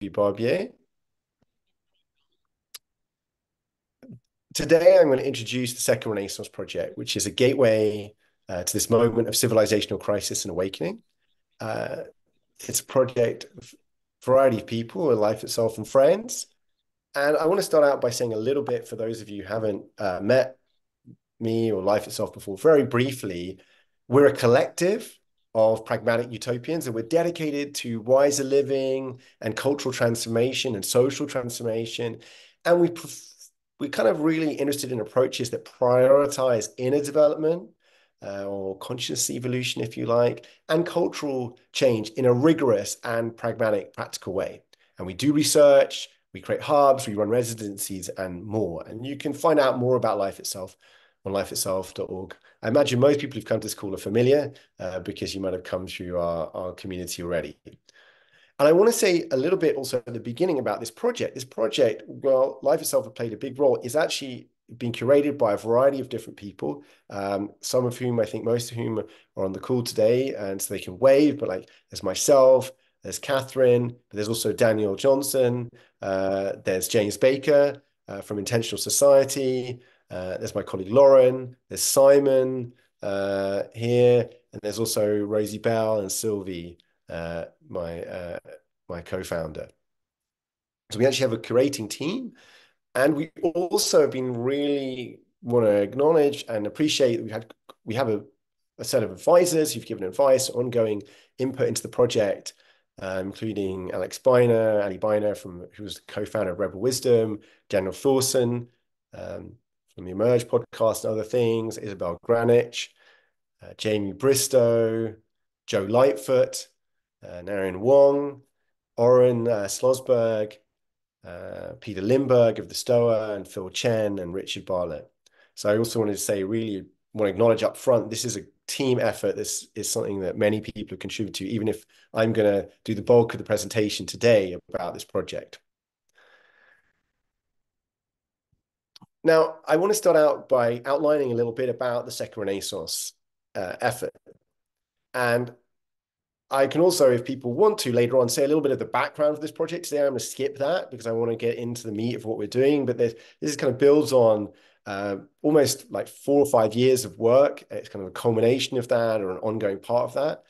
Barbier. Today, I'm going to introduce the Second Renaissance Project, which is a gateway uh, to this moment of civilizational crisis and awakening. Uh, it's a project of a variety of people, life itself and friends. And I want to start out by saying a little bit for those of you who haven't uh, met me or life itself before, very briefly, we're a collective of pragmatic utopians and we're dedicated to wiser living and cultural transformation and social transformation. And we we're kind of really interested in approaches that prioritize inner development uh, or conscious evolution, if you like, and cultural change in a rigorous and pragmatic, practical way. And we do research, we create hubs, we run residencies, and more. And you can find out more about life itself on lifeitself.org. I imagine most people who've come to this call are familiar uh, because you might have come through our, our community already. And I want to say a little bit also at the beginning about this project. This project, well, Life itself have played a big role, is actually being curated by a variety of different people, um, some of whom I think most of whom are on the call today, and so they can wave, but like there's myself, there's Catherine, but there's also Daniel Johnson, uh, there's James Baker uh, from Intentional Society, uh, there's my colleague Lauren, there's Simon uh, here, and there's also Rosie Bell and Sylvie, uh, my uh, my co-founder. So we actually have a curating team, and we also have been really want to acknowledge and appreciate that we had we have a, a set of advisors who've given advice, ongoing input into the project, uh, including Alex Beiner, Ali Beiner, from who was the co-founder of Rebel Wisdom, Daniel Thorson, um, from the Emerge podcast and other things, Isabel Granich, uh, Jamie Bristow, Joe Lightfoot, uh, Narian Wong, Oren uh, Slozberg, uh, Peter Limberg of the Stoa, and Phil Chen and Richard Bartlett. So I also wanted to say, really want to acknowledge up front, this is a team effort. This is something that many people have contributed to, even if I'm going to do the bulk of the presentation today about this project. Now, I want to start out by outlining a little bit about the Second Renaissance uh, effort. And I can also, if people want to later on, say a little bit of the background of this project. Today, I'm going to skip that because I want to get into the meat of what we're doing. But this, this kind of builds on uh, almost like four or five years of work. It's kind of a culmination of that or an ongoing part of that.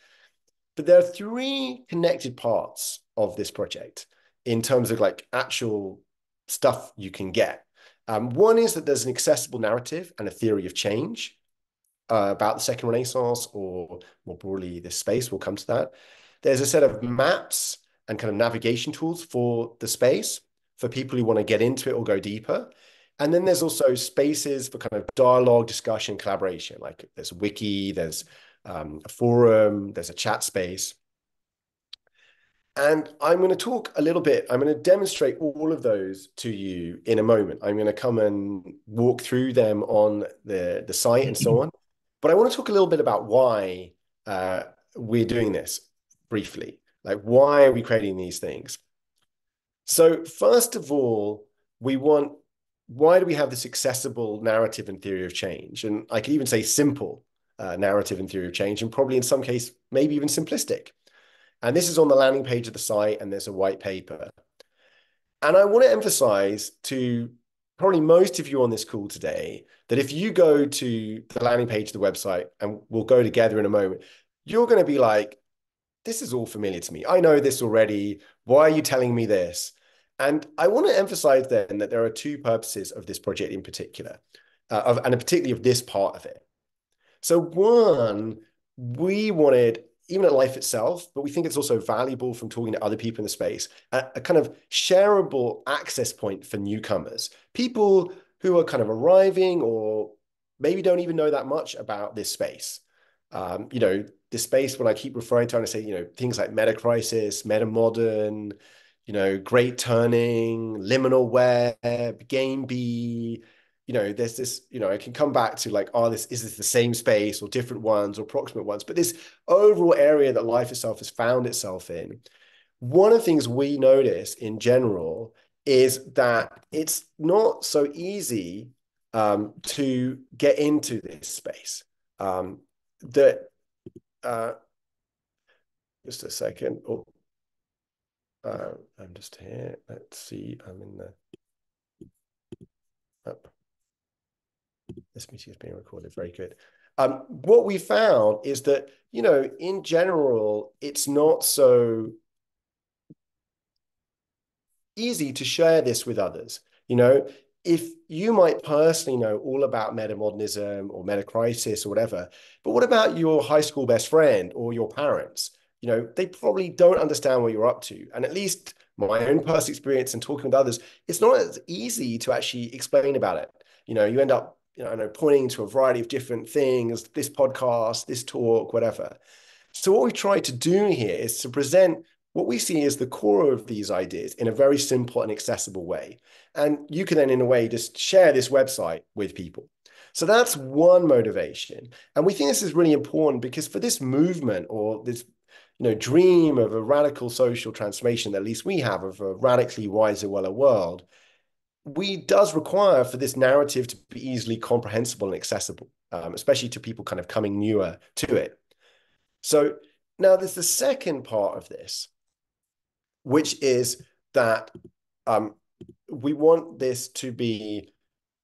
But there are three connected parts of this project in terms of like actual stuff you can get. Um, one is that there's an accessible narrative and a theory of change uh, about the Second Renaissance, or more broadly, this space. We'll come to that. There's a set of maps and kind of navigation tools for the space for people who want to get into it or go deeper. And then there's also spaces for kind of dialogue, discussion, collaboration. Like there's a wiki, there's um, a forum, there's a chat space. And I'm going to talk a little bit, I'm going to demonstrate all of those to you in a moment. I'm going to come and walk through them on the, the site and so on. But I want to talk a little bit about why uh, we're doing this briefly. Like, why are we creating these things? So, first of all, we want why do we have this accessible narrative and theory of change? And I could even say simple uh, narrative and theory of change, and probably in some case, maybe even simplistic. And this is on the landing page of the site, and there's a white paper. And I want to emphasize to probably most of you on this call today that if you go to the landing page of the website, and we'll go together in a moment, you're going to be like, this is all familiar to me. I know this already. Why are you telling me this? And I want to emphasize then that there are two purposes of this project in particular, uh, of, and particularly of this part of it. So, one, we wanted even at life itself, but we think it's also valuable from talking to other people in the space, a, a, kind of shareable access point for newcomers, people who are kind of arriving or maybe don't even know that much about this space. Um, you know, this space when I keep referring to, and I say, you know, things like meta crisis, meta modern, you know, great turning, liminal web, game B, you know, there's this, you know, I can come back to like, oh, this is this the same space or different ones or approximate ones, but this overall area that life itself has found itself in. One of the things we notice in general is that it's not so easy um, to get into this space. Um, that uh, just a second. Oh, uh, I'm just here. Let's see. I'm in the. Oh. This meeting is being recorded. Very good. Um, what we found is that, you know, in general, it's not so easy to share this with others. You know, if you might personally know all about metamodernism or metacrisis or whatever, but what about your high school best friend or your parents? You know, they probably don't understand what you're up to. And at least my own personal experience and talking with others, it's not as easy to actually explain about it. You know, you end up, you know, know pointing to a variety of different things, this podcast, this talk, whatever. So what we try to do here is to present what we see as the core of these ideas in a very simple and accessible way. And you can then, in a way, just share this website with people. So that's one motivation. And we think this is really important because for this movement or this you know, dream of a radical social transformation, at least we have, of a radically wiser, weller world, we does require for this narrative to be easily comprehensible and accessible, um, especially to people kind of coming newer to it. So now there's the second part of this, which is that um, we want this to be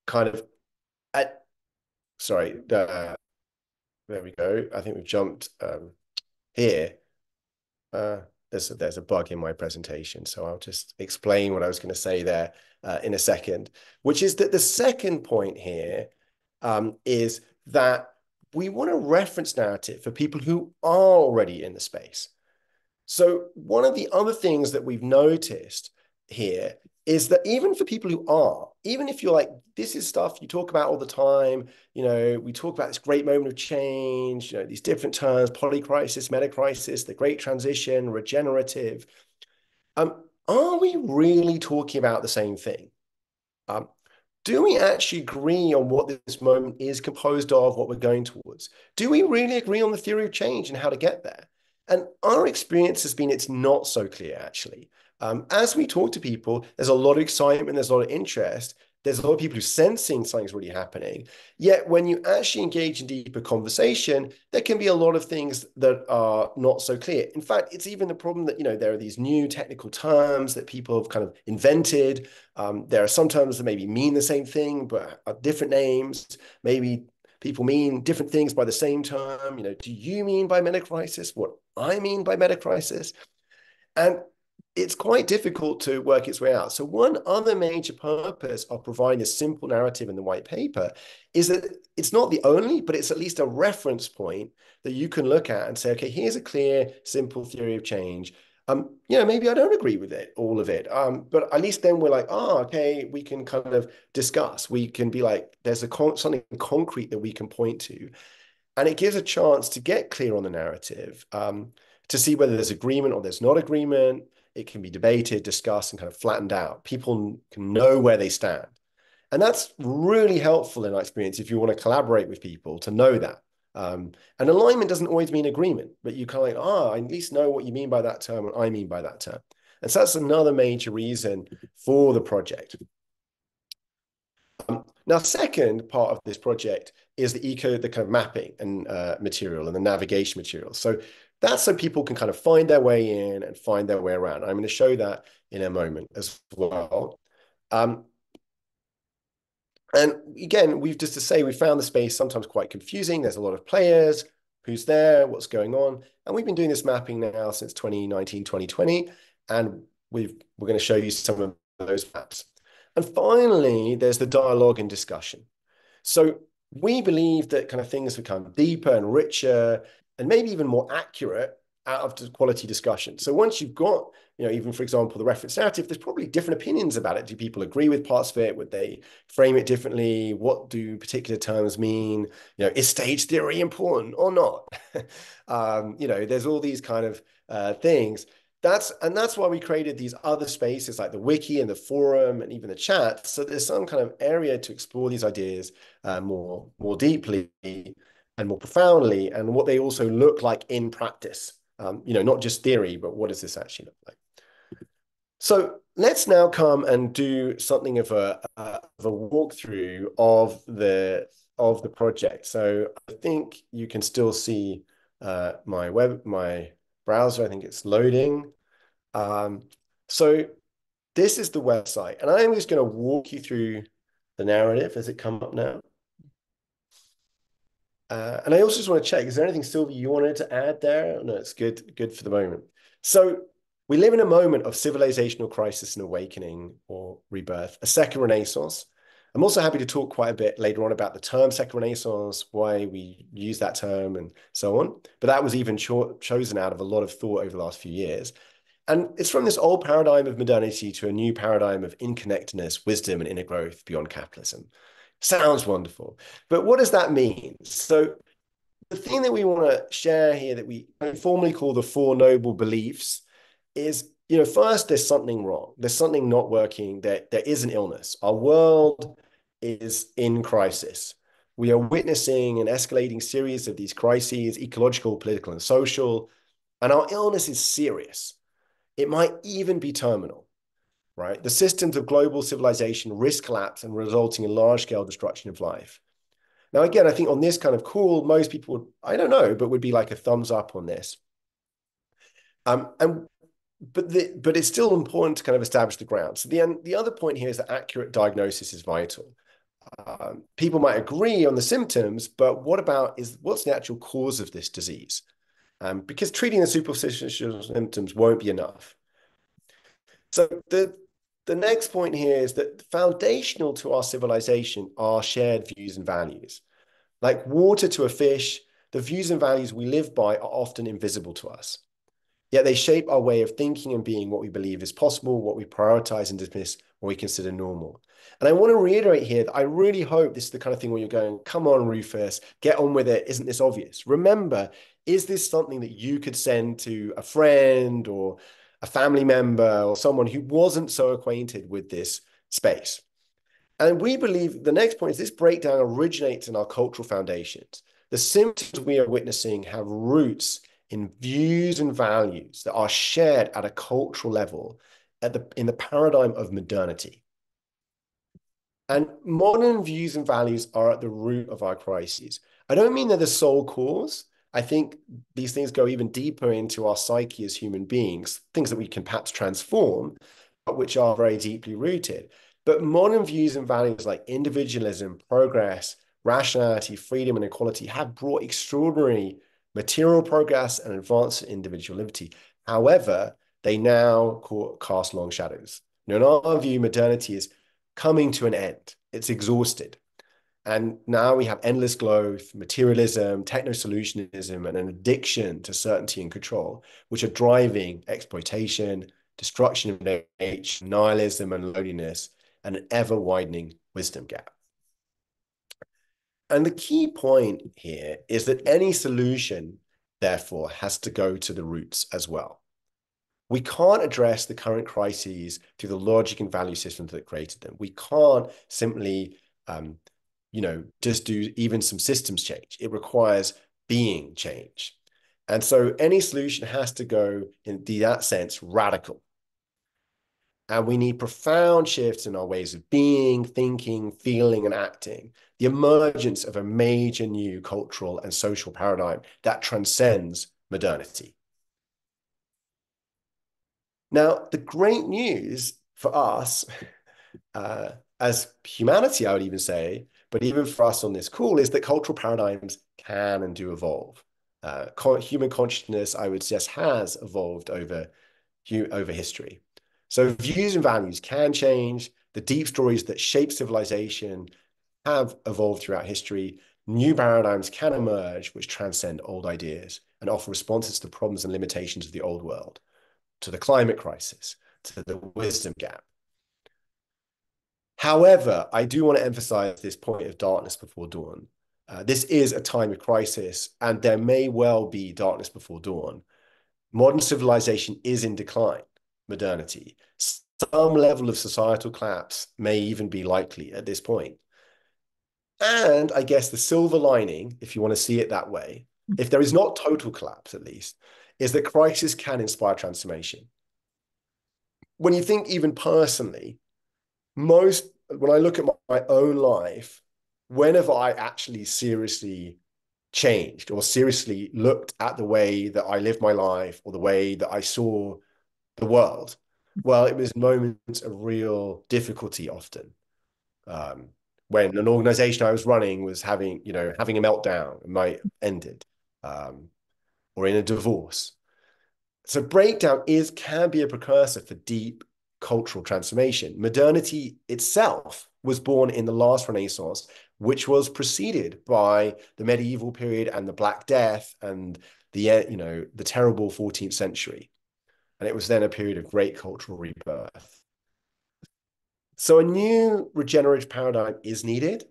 kind of at sorry uh, there we go. I think we've jumped um, here. Uh, there's a, there's a bug in my presentation so i'll just explain what i was going to say there uh, in a second which is that the second point here um, is that we want a reference narrative for people who are already in the space so one of the other things that we've noticed here is that even for people who are, even if you're like, this is stuff you talk about all the time, you know, we talk about this great moment of change, you know, these different terms, polycrisis, metacrisis, the great transition, regenerative. Um, are we really talking about the same thing? Um, do we actually agree on what this moment is composed of, what we're going towards? Do we really agree on the theory of change and how to get there? And our experience has been it's not so clear, actually. Um, as we talk to people, there's a lot of excitement, there's a lot of interest. There's a lot of people who sensing something's really happening. Yet when you actually engage in deeper conversation, there can be a lot of things that are not so clear. In fact, it's even the problem that, you know, there are these new technical terms that people have kind of invented. Um, there are some terms that maybe mean the same thing, but are different names. Maybe people mean different things by the same term. You know, do you mean by meta crisis what I mean by meta crisis? And it's quite difficult to work its way out. So one other major purpose of providing a simple narrative in the white paper is that it's not the only, but it's at least a reference point that you can look at and say, okay, here's a clear, simple theory of change. Um, you know, maybe I don't agree with it, all of it. Um, but at least then we're like, oh, okay, we can kind of discuss. We can be like, there's a con something concrete that we can point to. And it gives a chance to get clear on the narrative, um, to see whether there's agreement or there's not agreement. It can be debated, discussed, and kind of flattened out. People can know where they stand. And that's really helpful in our experience if you want to collaborate with people to know that. Um, and alignment doesn't always mean agreement, but you kind of like, ah, I at least know what you mean by that term and I mean by that term. And so that's another major reason for the project. Um, now, second part of this project is the eco, the kind of mapping and uh, material and the navigation material. So that's so people can kind of find their way in and find their way around. I'm going to show that in a moment as well. Um, and again, we've just to say we found the space sometimes quite confusing. There's a lot of players, who's there, what's going on. And we've been doing this mapping now since 2019, 2020. And we've, we're going to show you some of those maps. And finally, there's the dialogue and discussion. So we believe that kind of things become deeper and richer and maybe even more accurate out of quality discussion. So once you've got, you know, even for example, the reference narrative, there's probably different opinions about it. Do people agree with parts of it? Would they frame it differently? What do particular terms mean? You know, is stage theory important or not? um, you know, there's all these kind of uh, things. That's and that's why we created these other spaces like the wiki and the forum and even the chat. So there's some kind of area to explore these ideas uh, more more deeply and more profoundly, and what they also look like in practice. Um, you know, not just theory, but what does this actually look like? So let's now come and do something of a, uh, of a walkthrough of the of the project. So I think you can still see uh, my web my browser. I think it's loading. Um, So this is the website, and I'm just going to walk you through the narrative as it come up now. Uh, and I also just want to check, is there anything, Sylvie, you wanted to add there? No, it's good, good for the moment. So we live in a moment of civilizational crisis and awakening or rebirth, a second renaissance. I'm also happy to talk quite a bit later on about the term second renaissance, why we use that term and so on. But that was even cho chosen out of a lot of thought over the last few years. And it's from this old paradigm of modernity to a new paradigm of interconnectedness, wisdom, and inner growth beyond capitalism. Sounds wonderful. But what does that mean? So the thing that we want to share here that we informally call the four noble beliefs is you know first there's something wrong. There's something not working. There there is an illness. Our world is in crisis. We are witnessing an escalating series of these crises ecological political and social and our illness is serious. It might even be terminal right the systems of global civilization risk collapse and resulting in large scale destruction of life now again i think on this kind of call most people would i don't know but would be like a thumbs up on this um, and but the, but it's still important to kind of establish the ground. So the the other point here is that accurate diagnosis is vital. Um, people might agree on the symptoms, but what about is what's the actual cause of this disease? Um, because treating the superficial symptoms won't be enough. So the the next point here is that foundational to our civilization are shared views and values. Like water to a fish, the views and values we live by are often invisible to us. Yet they shape our way of thinking and being what we believe is possible, what we prioritize and dismiss, what we consider normal. And I want to reiterate here that I really hope this is the kind of thing where you're going, come on, Rufus, get on with it. Isn't this obvious? Remember, is this something that you could send to a friend or a family member or someone who wasn't so acquainted with this space? And we believe the next point is this breakdown originates in our cultural foundations. The symptoms we are witnessing have roots in views and values that are shared at a cultural level at the, in the paradigm of modernity. And modern views and values are at the root of our crises. I don't mean they're the sole cause. I think these things go even deeper into our psyche as human beings, things that we can perhaps transform, but which are very deeply rooted. But modern views and values like individualism, progress, rationality, freedom, and equality have brought extraordinary material progress and advance in individual liberty. However, they now cast long shadows. Now, in our view, modernity is coming to an end. It's exhausted. And now we have endless growth, materialism, techno solutionism, and an addiction to certainty and control, which are driving exploitation, destruction of nature, nihilism, and loneliness, and an ever widening wisdom gap. And the key point here is that any solution, therefore, has to go to the roots as well. We can't address the current crises through the logic and value systems that created them. We can't simply, um, you know, just do even some systems change. It requires being change. And so any solution has to go in that sense radical. And we need profound shifts in our ways of being, thinking, feeling, and acting. The emergence of a major new cultural and social paradigm that transcends modernity. Now, the great news for us uh, as humanity, I would even say, but even for us on this call, is that cultural paradigms can and do evolve. Uh, human consciousness, I would suggest, has evolved over, over history. So views and values can change. The deep stories that shape civilization have evolved throughout history. New paradigms can emerge which transcend old ideas and offer responses to the problems and limitations of the old world, to the climate crisis, to the wisdom gap. However, I do want to emphasize this point of darkness before dawn. Uh, this is a time of crisis, and there may well be darkness before dawn. Modern civilization is in decline modernity. Some level of societal collapse may even be likely at this point. And I guess the silver lining, if you want to see it that way, if there is not total collapse at least, is that crisis can inspire transformation. When you think even personally, most, when I look at my, my own life, whenever I actually seriously changed or seriously looked at the way that I lived my life or the way that I saw the world, Well, it was moments of real difficulty often. Um, when an organization I was running was having, you know, having a meltdown and might ended, um, or in a divorce. So breakdown is can be a precursor for deep cultural transformation. Modernity itself was born in the last Renaissance, which was preceded by the medieval period and the Black Death and the you know the terrible 14th century. And it was then a period of great cultural rebirth. So a new regenerative paradigm is needed.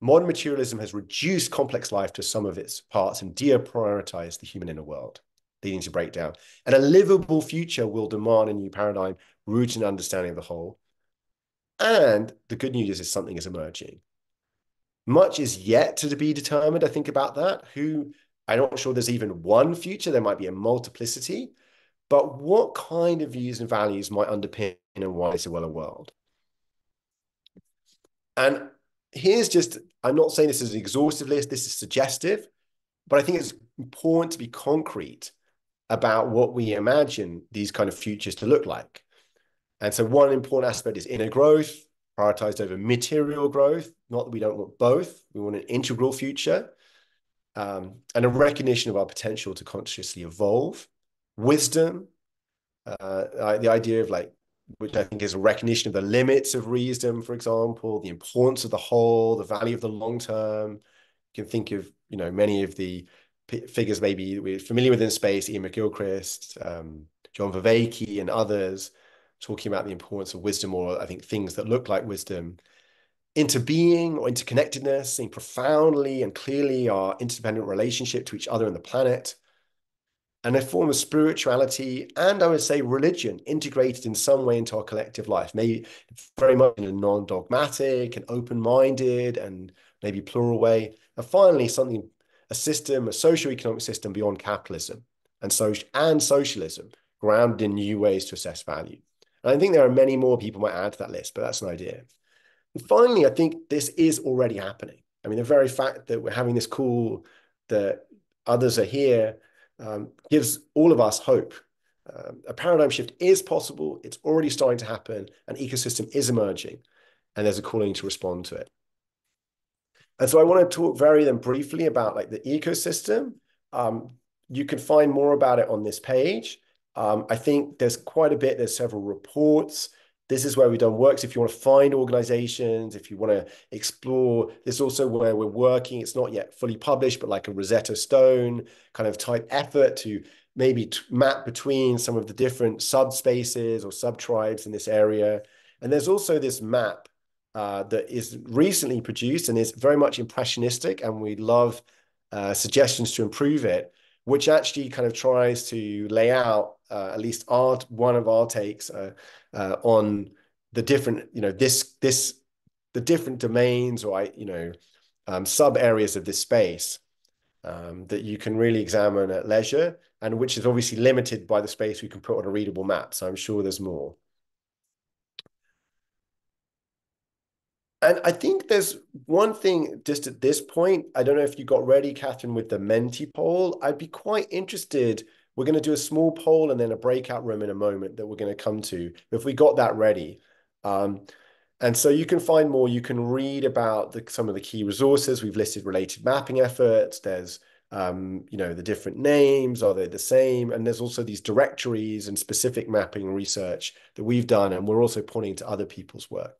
Modern materialism has reduced complex life to some of its parts and deprioritized the human inner world, leading to breakdown. And a livable future will demand a new paradigm rooted in understanding of the whole. And the good news is something is emerging. Much is yet to be determined, I think, about that. Who I'm not sure there's even one future. There might be a multiplicity. But what kind of views and values might underpin and why is a well world? And here's just, I'm not saying this is an exhaustive list, this is suggestive, but I think it's important to be concrete about what we imagine these kind of futures to look like. And so one important aspect is inner growth, prioritized over material growth. Not that we don't want both, we want an integral future. Um, and a recognition of our potential to consciously evolve wisdom, uh, the idea of like, which I think is a recognition of the limits of reason, for example, the importance of the whole, the value of the long term. You can think of, you know, many of the figures maybe we're familiar with in space, Iain McGilchrist, um, John Vervaeke, and others talking about the importance of wisdom, or I think things that look like wisdom, into being or interconnectedness, seeing profoundly and clearly our interdependent relationship to each other and the planet, and a form of spirituality and I would say religion integrated in some way into our collective life, maybe very much in a non-dogmatic and open-minded and maybe plural way. And finally, something, a system, a socio-economic system beyond capitalism and social and socialism, grounded in new ways to assess value. And I think there are many more people might add to that list, but that's an idea. And finally, I think this is already happening. I mean, the very fact that we're having this call, that others are here, um, gives all of us hope. Um, a paradigm shift is possible. It's already starting to happen. An ecosystem is emerging, and there's a calling to respond to it. And so I want to talk very then briefly about like the ecosystem. Um, you can find more about it on this page. Um, I think there's quite a bit. There's several reports. This is where we've done works. If you want to find organizations, if you want to explore, this is also where we're working. It's not yet fully published, but like a Rosetta Stone kind of type effort to maybe map between some of the different subspaces or sub-tribes in this area. And there's also this map uh, that is recently produced and is very much impressionistic, and we love uh, suggestions to improve it, which actually kind of tries to lay out uh, at least our one of our takes uh, uh, on the different, you know, this this the different domains or you know um, sub areas of this space um, that you can really examine at leisure, and which is obviously limited by the space we can put on a readable map. So I'm sure there's more. And I think there's one thing just at this point. I don't know if you got ready, Catherine, with the Menti poll. I'd be quite interested we're going to do a small poll and then a breakout room in a moment that we're going to come to. If we got that ready. Um, and so you can find more. You can read about the, some of the key resources. We've listed related mapping efforts. There's, um, you know, the different names. Are they the same? And there's also these directories and specific mapping research that we've done. And we're also pointing to other people's work.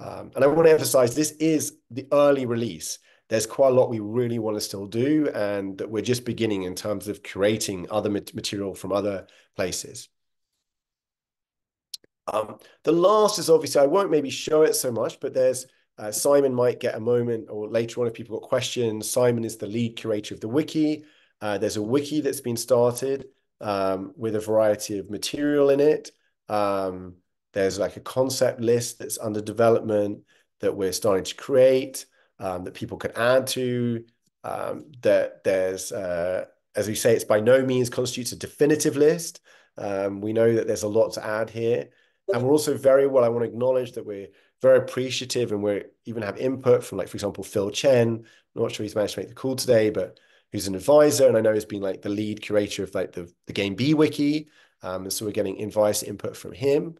Um, and I want to emphasize this is the early release there's quite a lot we really want to still do, and that we're just beginning in terms of curating other material from other places. Um, the last is obviously, I won't maybe show it so much, but there's uh, Simon might get a moment or later on if people got questions. Simon is the lead curator of the wiki. Uh, there's a wiki that's been started um, with a variety of material in it. Um, there's like a concept list that's under development that we're starting to create um, that people can add to. Um, that there's, uh, as we say, it's by no means constitutes a definitive list. Um, we know that there's a lot to add here. And we're also very well, I want to acknowledge that we're very appreciative and we even have input from like, for example, Phil Chen. I'm not sure he's managed to make the call today, but who's an advisor. And I know he's been like the lead curator of like the, the Game B wiki. Um, so we're getting advice input from him.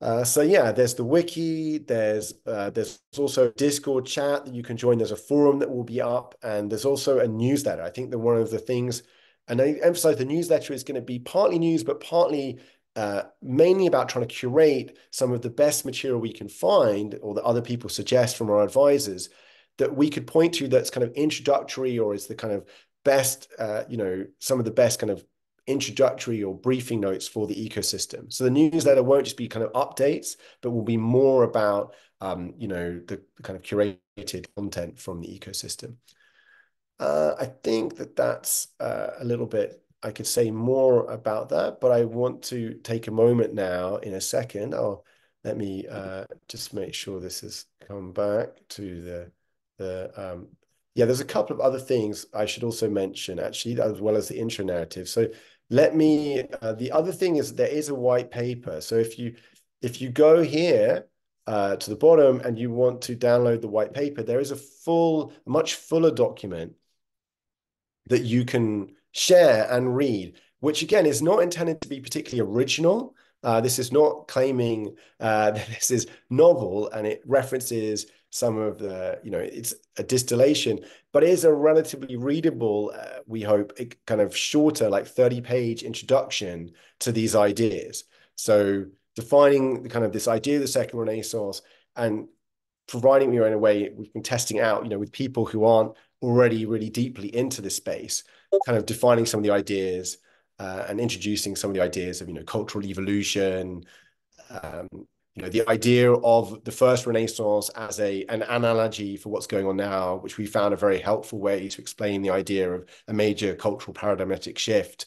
Uh, so yeah, there's the wiki. There's uh, there's also Discord chat that you can join. There's a forum that will be up, and there's also a newsletter. I think that one of the things, and I emphasize the newsletter is going to be partly news, but partly uh, mainly about trying to curate some of the best material we can find, or that other people suggest from our advisors, that we could point to that's kind of introductory or is the kind of best, uh, you know, some of the best kind of introductory or briefing notes for the ecosystem. So the newsletter won't just be kind of updates, but will be more about, um, you know, the, the kind of curated content from the ecosystem. Uh, I think that that's uh, a little bit, I could say more about that, but I want to take a moment now in a second. I'll let me uh, just make sure this has come back to the, the um, yeah, there's a couple of other things I should also mention actually, as well as the intro narrative. So let me, uh, the other thing is there is a white paper. So if you, if you go here uh, to the bottom and you want to download the white paper, there is a full, much fuller document that you can share and read, which again is not intended to be particularly original. Uh, this is not claiming uh, that this is novel and it references some of the, you know, it's a distillation, but it is a relatively readable, uh, we hope, kind of shorter, like 30 page introduction to these ideas. So defining the kind of this idea of the second Renaissance and providing you in a way we've been testing out, you know, with people who aren't already really deeply into this space, kind of defining some of the ideas uh, and introducing some of the ideas of, you know, cultural evolution, um, you know, the idea of the first Renaissance as a an analogy for what's going on now, which we found a very helpful way to explain the idea of a major cultural paradigmatic shift.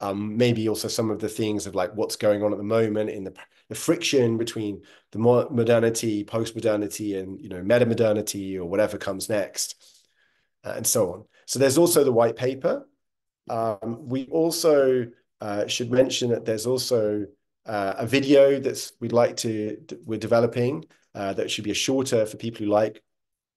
Um, maybe also some of the things of like what's going on at the moment in the the friction between the modernity, post-modernity, and you know meta-modernity or whatever comes next, uh, and so on. So there's also the white paper. Um, we also uh, should mention that there's also uh, a video that's we'd like to we're developing uh, that should be a shorter for people who like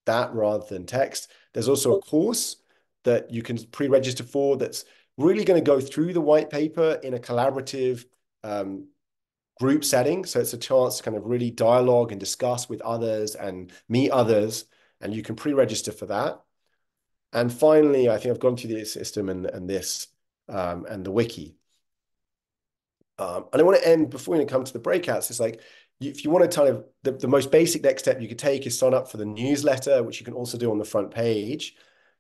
that rather than text. There's also a course that you can pre-register for that's really going to go through the white paper in a collaborative um, group setting. So it's a chance to kind of really dialogue and discuss with others and meet others. And you can pre-register for that. And finally, I think I've gone through the system and, and this um, and the wiki. Um, and I want to end before we come to the breakouts. It's like if you want to kind of the, the most basic next step you could take is sign up for the newsletter, which you can also do on the front page.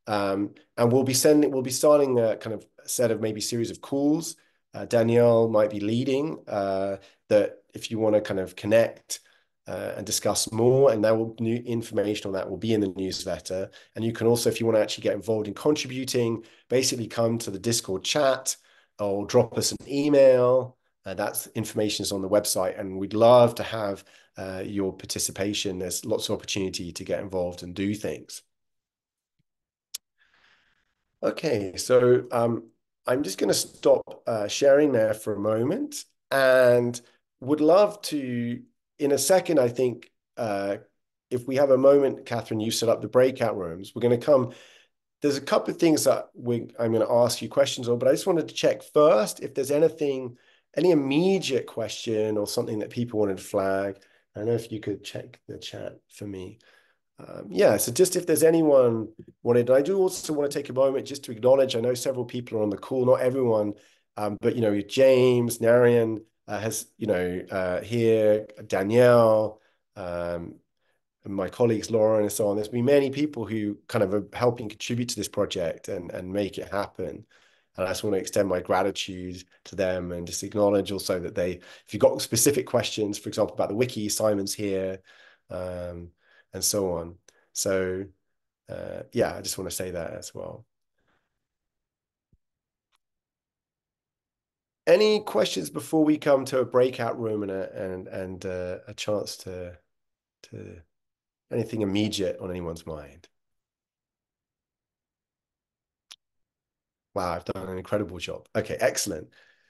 Um, and we'll be sending, we'll be starting a kind of set of maybe series of calls. Uh, Danielle might be leading uh, that if you want to kind of connect uh, and discuss more, and that will new information on that will be in the newsletter. And you can also, if you want to actually get involved in contributing, basically come to the Discord chat or drop us an email. Uh, that's information is on the website, and we'd love to have uh, your participation. There's lots of opportunity to get involved and do things. Okay, so um, I'm just going to stop uh, sharing there for a moment, and would love to, in a second, I think, uh, if we have a moment, Catherine, you set up the breakout rooms. We're going to come there's a couple of things that we, I'm going to ask you questions on, but I just wanted to check first if there's anything any immediate question or something that people wanted to flag? I don't know if you could check the chat for me. Um, yeah, so just if there's anyone wanted, I do also want to take a moment just to acknowledge, I know several people are on the call, not everyone, um, but, you know, James, Narian uh, has, you know, uh, here, Danielle, um, my colleagues, Laura and so on. There's been many people who kind of are helping contribute to this project and, and make it happen. And I just want to extend my gratitude to them and just acknowledge also that they, if you've got specific questions, for example, about the wiki, Simon's here, um, and so on. So uh, yeah, I just want to say that as well. Any questions before we come to a breakout room and a and and uh, a chance to to anything immediate on anyone's mind? Wow, I've done an incredible job. Okay, excellent.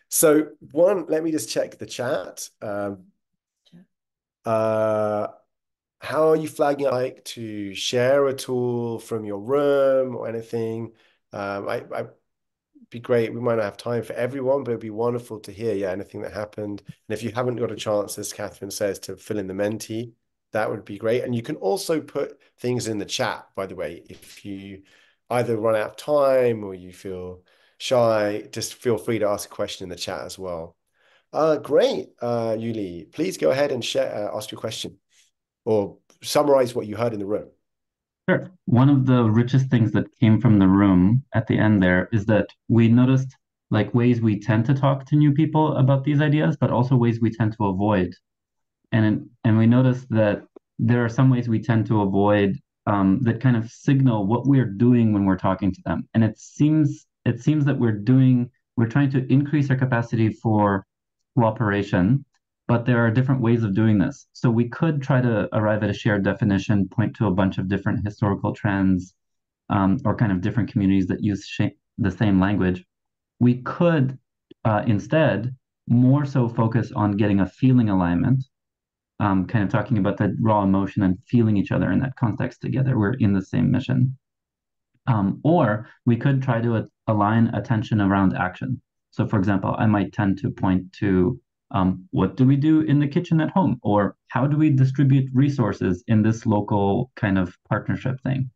So one, let me just check the chat. Um, uh, how are you flagging like to share a tool from your room or anything? Um, I, I be great. We might not have time for everyone, but it'd be wonderful to hear, yeah, anything that happened. And if you haven't got a chance, as Catherine says, to fill in the Menti, that would be great. And you can also put things in the chat, by the way, if you either run out of time or you feel shy, just feel free to ask a question in the chat as well. Uh, great, uh, Yuli. Please go ahead and share, uh, ask your question or summarize what you heard in the room. Sure. One of the richest things that came from the room at the end there is that we noticed like ways we tend to talk to new people about these ideas, but also ways we tend to avoid. And and we noticed that there are some ways we tend to avoid um, that kind of signal what we're doing when we're talking to them. And it seems it seems that we're doing we're trying to increase our capacity for cooperation but there are different ways of doing this. So we could try to arrive at a shared definition, point to a bunch of different historical trends um, or kind of different communities that use the same language. We could uh, instead more so focus on getting a feeling alignment, um, kind of talking about the raw emotion and feeling each other in that context together. We're in the same mission. Um, or we could try to align attention around action. So, for example, I might tend to point to um, what do we do in the kitchen at home or how do we distribute resources in this local kind of partnership thing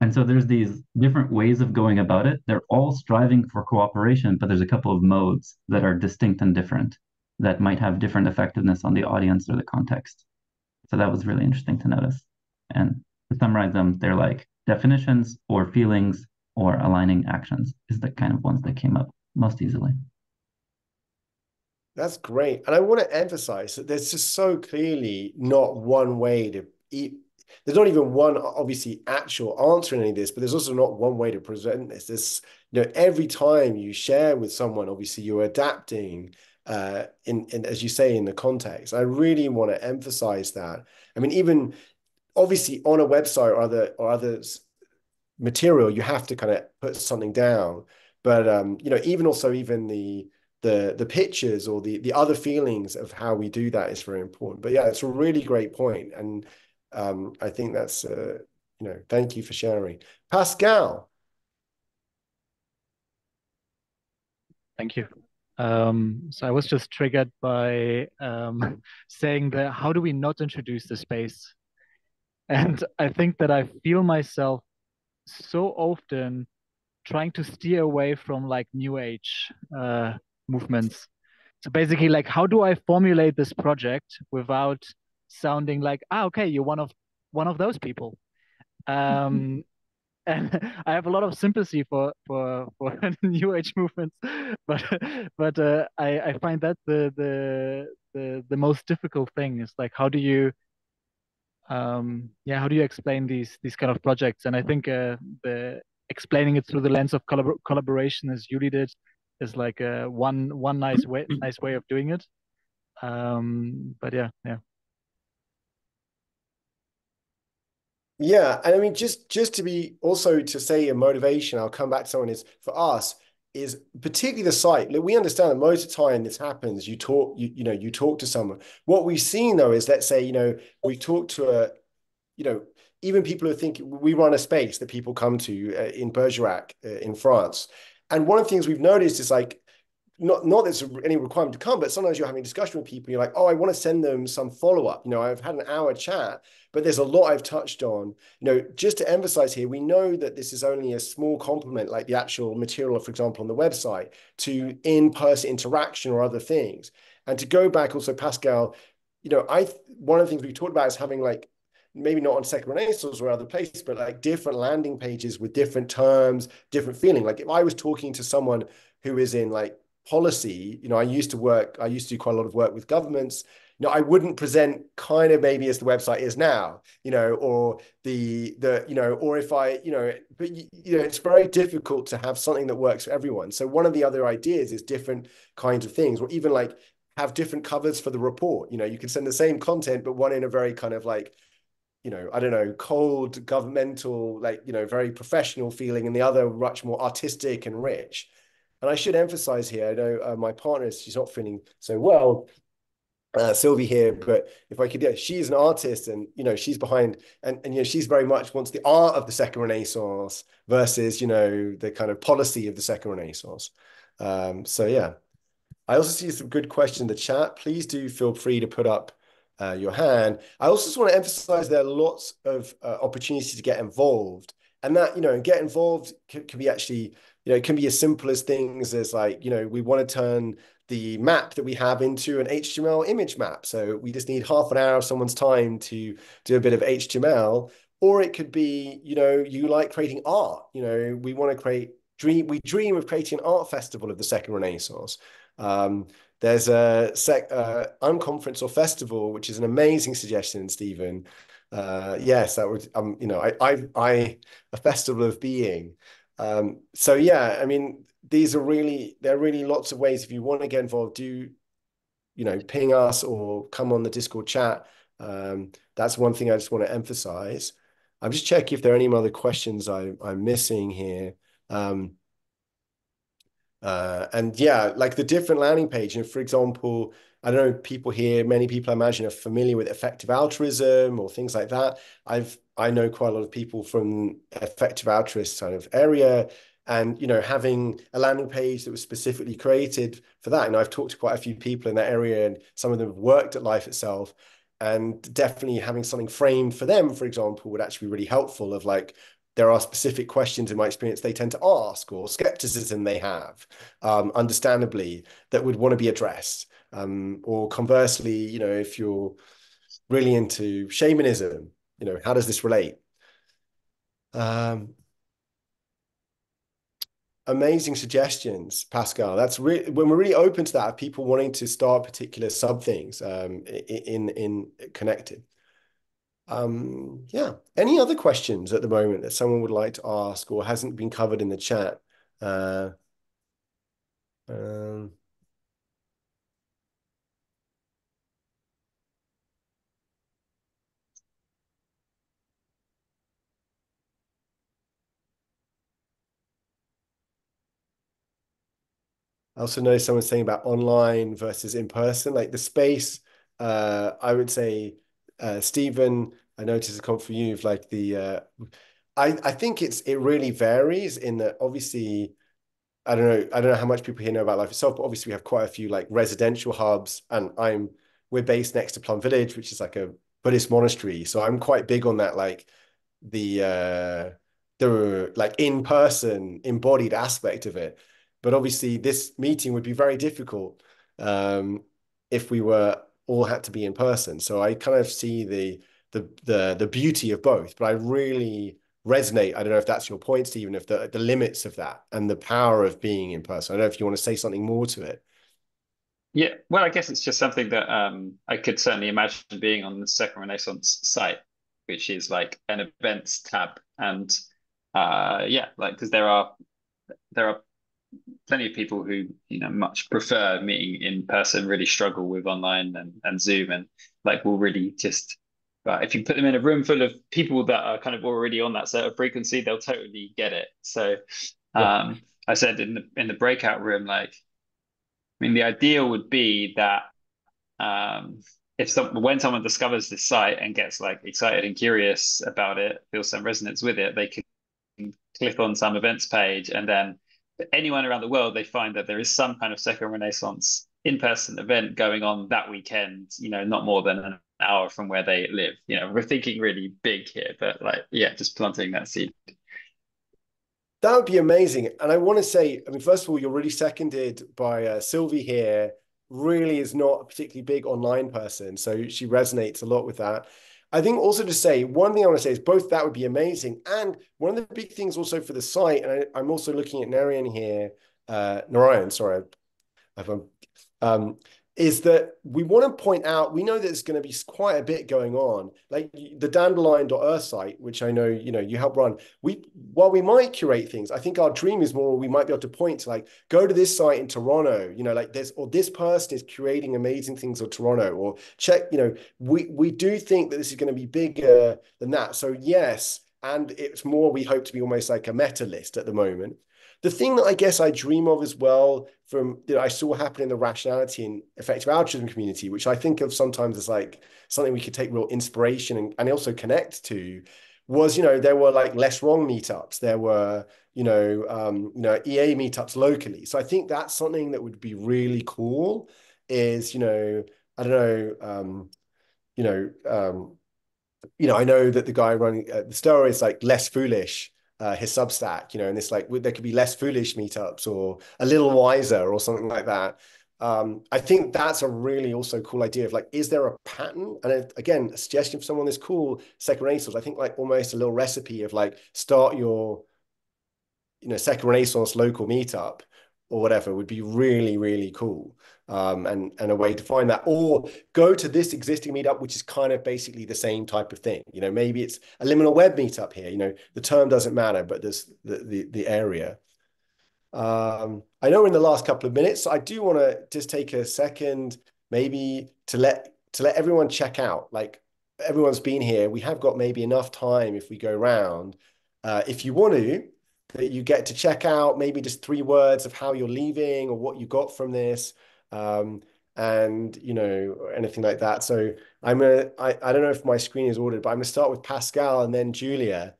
and so there's these different ways of going about it they're all striving for cooperation but there's a couple of modes that are distinct and different that might have different effectiveness on the audience or the context so that was really interesting to notice and to summarize them they're like definitions or feelings or aligning actions is the kind of ones that came up most easily that's great. And I want to emphasize that there's just so clearly not one way to eat. There's not even one obviously actual answer in any of this, but there's also not one way to present this. This, you know, every time you share with someone, obviously you're adapting uh in, in as you say in the context. I really want to emphasize that. I mean, even obviously on a website or other or others material, you have to kind of put something down. But um, you know, even also even the the the pictures or the the other feelings of how we do that is very important. But yeah, it's a really great point, and um, I think that's uh, you know, thank you for sharing, Pascal. Thank you. Um, so I was just triggered by um, saying that how do we not introduce the space? And I think that I feel myself so often trying to steer away from like new age uh, movements. So basically, like, how do I formulate this project without sounding like, ah, okay, you're one of one of those people. Um, and I have a lot of sympathy for for for new age movements, but but uh, I I find that the the the the most difficult thing is like how do you um yeah how do you explain these these kind of projects and I think uh, the explaining it through the lens of collabor- collaboration as Yuli did is like a one one nice way nice way of doing it. Um, but yeah, yeah. Yeah, and I mean, just just to be also to say a motivation, I'll come back to someone is for us is particularly the site. Like we understand that most of the time this happens. You talk, you you know, you talk to someone. What we've seen though is, let's say, you know, we talk to a, you know, even people who think we run a space that people come to uh, in Bergerac uh, in France, and one of the things we've noticed is like, not not there's any requirement to come, but sometimes you're having a discussion with people. You're like, oh, I want to send them some follow up. You know, I've had an hour chat, but there's a lot I've touched on. You know, just to emphasize here, we know that this is only a small complement, like the actual material, for example, on the website, to in person interaction or other things. And to go back also, Pascal, you know, I one of the things we talked about is having like maybe not on Second Renaissance or other places, but like different landing pages with different terms, different feeling. Like if I was talking to someone who is in like policy, you know, I used to work, I used to do quite a lot of work with governments. You know, I wouldn't present kind of maybe as the website is now, you know, or the the you know, or if I, you know, but you, you know, it's very difficult to have something that works for everyone. So one of the other ideas is different kinds of things, or even like have different covers for the report. You know, you can send the same content, but one in a very kind of like you know, I don't know, cold, governmental, like, you know, very professional feeling, and the other much more artistic and rich. And I should emphasize here, I know uh, my partner, she's not feeling so well. uh, Sylvie here, but if I could, yeah, she's an artist, and you know, she's behind, and and you know, she's very much wants the art of the Second Renaissance versus you know the kind of policy of the Second Renaissance. Um, so yeah, I also see some good questions in the chat. Please do feel free to put up uh, your hand. I also just want to emphasize there are lots of uh, opportunities to get involved, and that you know, get involved can, can be actually you know, it can be as simple as things as like, you know, we want to turn the map that we have into an HTML image map. So we just need half an hour of someone's time to do a bit of HTML. Or it could be, you know, you like creating art. You know, we want to create dream. We dream of creating an art festival of the Second Renaissance. Um, there's a sec, uh, unconference or festival, which is an amazing suggestion, Stephen. Uh, yes, that would, um, you know, I, I, I, a festival of being. Um, so yeah, I mean, these are really there are really lots of ways if you want to get involved do you know ping us or come on the discord chat. Um, that's one thing i just want to emphasize. I'm just checking if there are any other questions I, i'm missing here. Um, uh, and yeah like the different landing page and for example i don't know people here many people i imagine are familiar with effective altruism or things like that. I've i know quite a lot of people from effective altruist kind of area. And you know having a landing page that was specifically created for that and i've talked to quite a few people in that area and some of them have worked at life itself. And definitely having something framed for them for example would actually be really helpful of like there are specific questions in my experience they tend to ask or skepticism they have um, understandably that would want to be addressed. Um, or conversely you know if you're really into shamanism you know how does this relate um, amazing suggestions, Pascal. That's really when we're really open to that, people wanting to start particular sub things um, in in connected. Um, yeah. Any other questions at the moment that someone would like to ask or hasn't been covered in the chat? Uh, um, I also know someone saying about online versus in person, like the space. Uh, I would say, uh, Stephen, I noticed a comment for you of like the. Uh, I I think it's it really varies in that obviously. I don't know. I don't know how much people here know about life itself, but obviously we have quite a few like residential hubs, and I'm we're based next to Plum Village, which is like a Buddhist monastery. So I'm quite big on that, like the uh the like in person embodied aspect of it. But obviously, this meeting would be very difficult um, if we were all had to be in person. So I kind of see the the the the beauty of both. But I really resonate. I don't know if that's your point, Stephen, if the the limits of that and the power of being in person. I don't know if you want to say something more to it. Yeah, well, I guess it's just something that um, I could certainly imagine being on the Second Renaissance site, which is like an events tab, and uh, yeah, like because there are there are plenty of people who you know much prefer meeting in person really struggle with online and, and zoom and like will really just but if you put them in a room full of people that are kind of already on that sort of frequency they'll totally get it. So um i said in the in the breakout room like i mean the ideal would be that um if some when someone discovers this site and gets like excited and curious about it feels some resonance with it they can click on some events page and then anyone around the world, they find that there is some kind of second Renaissance in-person event going on that weekend. You know, not more than an hour from where they live. You know, we're thinking really big here, but like, yeah, just planting that seed. That would be amazing. And I want to say, I mean, first of all, you're really seconded by uh, Sylvie here. Really is not a particularly big online person, so she resonates a lot with that. I think also to say one thing I want to say is both that would be amazing, and one of the big things also for the site, and I, am also looking at Narayan here, uh, Narayan, sorry, I've, um, is that we want to point out we know there's going to be quite a bit going on. Like the dandelion.earth site which i know you know you help run we while we might curate things i think our dream is more we might be able to point to like go to this site in toronto you know like this or this person is creating amazing things in toronto or check you know we we do think that this is going to be bigger than that. So yes and it's more we hope to be almost like a meta list at the moment The thing that I guess I dream of as well from that I saw happen in the rationality and effective altruism community, which I think of sometimes as like something we could take real inspiration and, and also connect to, was you know there were like LessWrong meetups. There were you know um you know ea meetups locally. So i think that's something that would be really cool is you know i don't know um you know um you know i know that the guy running uh, the story is like less foolish uh, his substack you know and it's like there could be less foolish meetups or a little wiser or something like that um, I think that's a really also cool idea of like, is there a pattern? And again, a suggestion for someone is cool, second renaissance, I think like almost a little recipe of like start your, you know, second renaissance local meetup or whatever would be really, really cool. Um, and, and a way to find that, or go to this existing meetup, which is kind of basically the same type of thing. You know, maybe it's a liminal web meetup here, you know, the term doesn't matter, but there's the, the, the area. Um, I know we're in the last couple of minutes, so I do want to just take a second, maybe to let to let everyone check out. Like everyone's been here, we have got maybe enough time if we go around. Uh, if you want to, that you get to check out maybe just three words of how you're leaving or what you got from this, um, and you know anything like that. So I'm gonna. I I don't know if my screen is ordered, but I'm gonna start with Pascal and then Julia.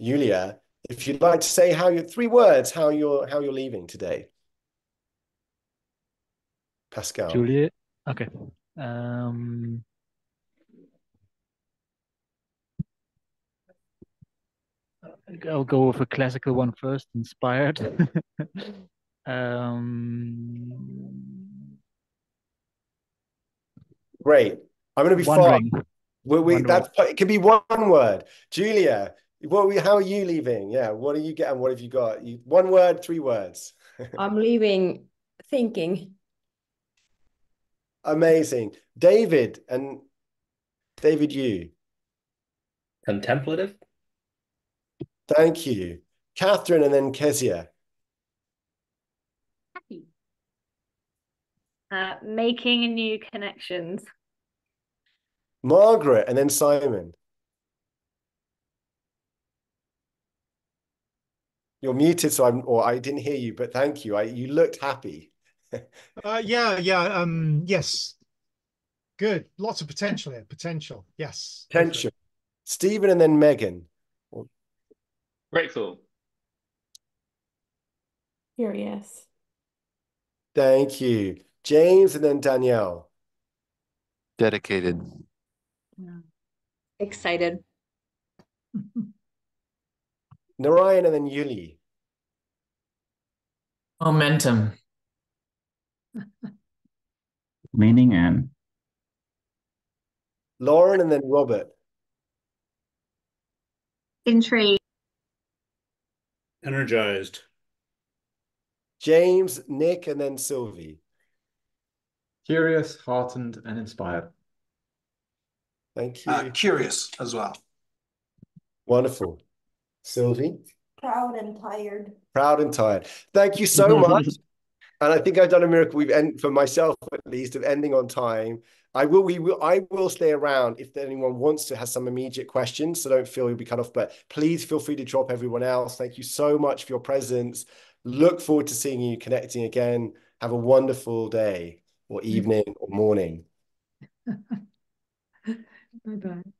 Julia, if you'd like to say how you three words how you're how you're leaving today pascal julia okay um I'll go with a classical one first, inspired. um, Great. I'm going to be wondering. far. We, we, that's, it can be one word. Julia, what we, how are you leaving? Yeah, what are you getting? What have you got? You, one word, three words. I'm leaving thinking. Amazing. David and David, you. Contemplative. Thank you. Catherine and then Kezia. Happy. Uh, making new connections. Margaret and then Simon. You're muted, so I'm, or I didn't hear you, but thank you. I, you looked happy. uh, yeah, yeah, um, yes. Good. Lots of potential here. Potential. Yes. Potential. Stephen and then Megan. Grateful. Curious. Thank you. James and then Danielle. Dedicated. Excited. Narayan and then Yuli. Momentum. Leaning in. Lauren and then Robert. Intrigued. Energized. James, Nick, and then Sylvie. Curious, heartened, and inspired. Thank you. Uh, curious as well. Wonderful. Sylvie? Proud and tired. Proud and tired. Thank you so much. and I think I've done a miracle. We've end for myself at least of ending on time. I will. We will. I will stay around if anyone wants to have some immediate questions. So don't feel you'll be cut off. But please feel free to drop everyone else. Thank you so much for your presence. Look forward to seeing you connecting again. Have a wonderful day or evening or morning. bye bye.